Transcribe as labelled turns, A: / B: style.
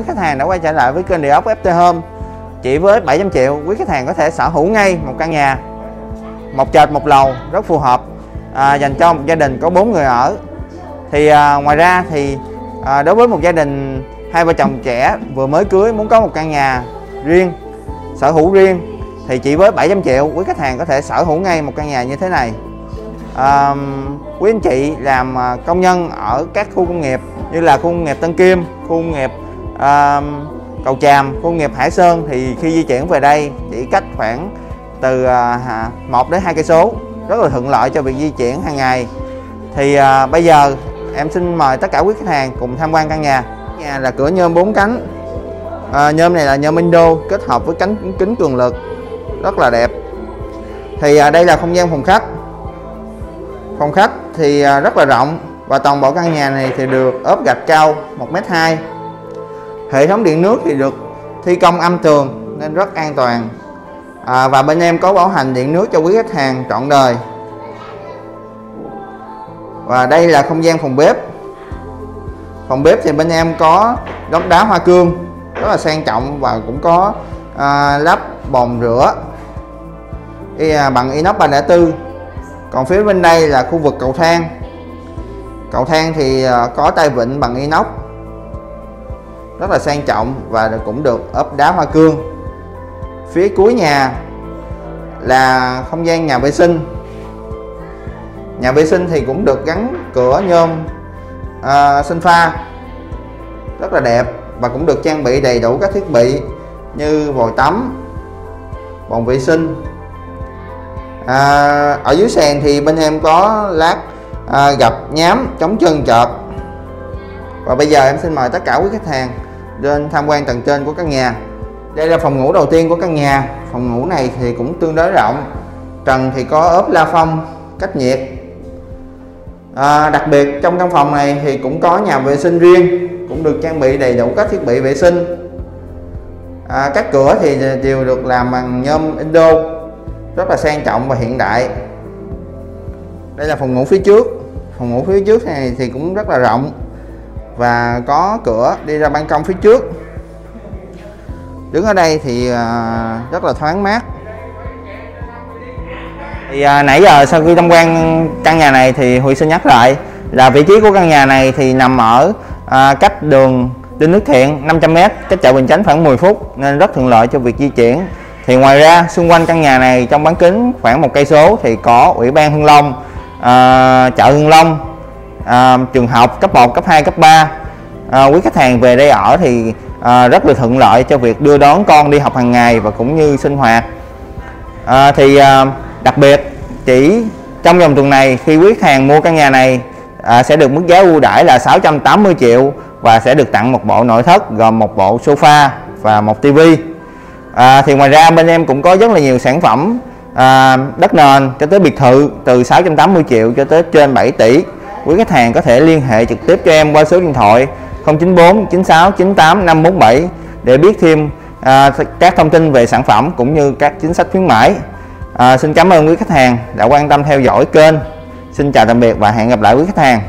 A: Quý khách hàng đã quay trở lại với kênh địa ốc FT Home. Chỉ với 700 triệu, quý khách hàng có thể sở hữu ngay một căn nhà Một trệt một lầu rất phù hợp à, Dành cho một gia đình có 4 người ở. Thì à, ngoài ra thì à, đối với một gia đình hai vợ chồng trẻ vừa mới cưới muốn có một căn nhà riêng Sở hữu riêng Thì chỉ với 700 triệu, quý khách hàng có thể sở hữu ngay một căn nhà như thế này. À, quý anh chị làm à, công nhân ở các khu công nghiệp như là khu công nghiệp Tân Kim, khu công nghiệp à, Cầu Tràm, khu nghiệp Hải Sơn thì khi di chuyển về đây chỉ cách khoảng từ à, 1 đến 2 cây số rất là thuận lợi cho việc di chuyển hàng ngày. Thì à, bây giờ em xin mời tất cả quý khách hàng cùng tham quan căn nhà. Nhà là cửa nhôm 4 cánh. À, nhôm này là nhôm Indo kết hợp với cánh kính cường lực rất là đẹp. Thì à, đây là không gian phòng khách. Phòng khách thì à, rất là rộng và toàn bộ căn nhà này thì được ốp gạch cao 1m2 hệ thống điện nước thì được thi công âm tường nên rất an toàn. À, và bên em có bảo hành điện nước cho quý khách hàng trọn đời. Và đây là không gian phòng bếp. Phòng bếp thì bên em có góc đá hoa cương rất là sang trọng và cũng có à, lắp bồn rửa. À, bằng inox 304 còn phía bên đây là khu vực cầu thang. Cầu thang thì à, có tay vịn bằng inox rất là sang trọng và cũng được ốp đá hoa cương. Phía cuối nhà là không gian nhà vệ sinh. Nhà vệ sinh thì cũng được gắn cửa nhôm à, sinh pha rất là đẹp và cũng được trang bị đầy đủ các thiết bị như vòi tắm bồn vệ sinh. À, ở dưới sàn thì bên em có lát à, gập nhám chống chân chợt và bây giờ em xin mời tất cả quý khách hàng lên tham quan tầng trên của căn nhà. Đây là phòng ngủ đầu tiên của căn nhà. Phòng ngủ này thì cũng tương đối rộng. Trần thì có ốp la phong cách nhiệt. À, đặc biệt trong căn phòng này thì cũng có nhà vệ sinh riêng cũng được trang bị đầy đủ các thiết bị vệ sinh. À, các cửa thì đều được làm bằng nhôm Indo rất là sang trọng và hiện đại. Đây là phòng ngủ phía trước. Phòng ngủ phía trước này thì cũng rất là rộng và có cửa đi ra ban công phía trước. Đứng ở đây thì à, rất là thoáng mát. Thì à, nãy giờ sau khi tham quan căn nhà này thì Huy xin nhắc lại là vị trí của căn nhà này thì nằm ở à, cách đường Đinh Nước Thiện 500m cách chợ Bình Chánh khoảng 10 phút nên rất thuận lợi cho việc di chuyển. Thì ngoài ra xung quanh căn nhà này trong bán kính khoảng một cây số thì có ủy ban Hưng Long à, chợ Hưng Long à, trường học cấp 1 cấp 2 cấp 3 à, quý khách hàng về đây ở thì à, rất là thuận lợi cho việc đưa đón con đi học hàng ngày và cũng như sinh hoạt. À, thì à, đặc biệt chỉ trong vòng tuần này khi quý khách hàng mua căn nhà này à, sẽ được mức giá ưu đãi là 680 triệu và sẽ được tặng một bộ nội thất gồm một bộ sofa và một tivi. À, thì ngoài ra bên em cũng có rất là nhiều sản phẩm à, đất nền cho tới biệt thự từ 680 triệu cho tới trên 7 tỷ quý khách hàng có thể liên hệ trực tiếp cho em qua số điện thoại 094 96 98 547 để biết thêm à, các thông tin về sản phẩm cũng như các chính sách khuyến mãi. À, xin cảm ơn quý khách hàng đã quan tâm theo dõi kênh. Xin chào tạm biệt và hẹn gặp lại quý khách hàng.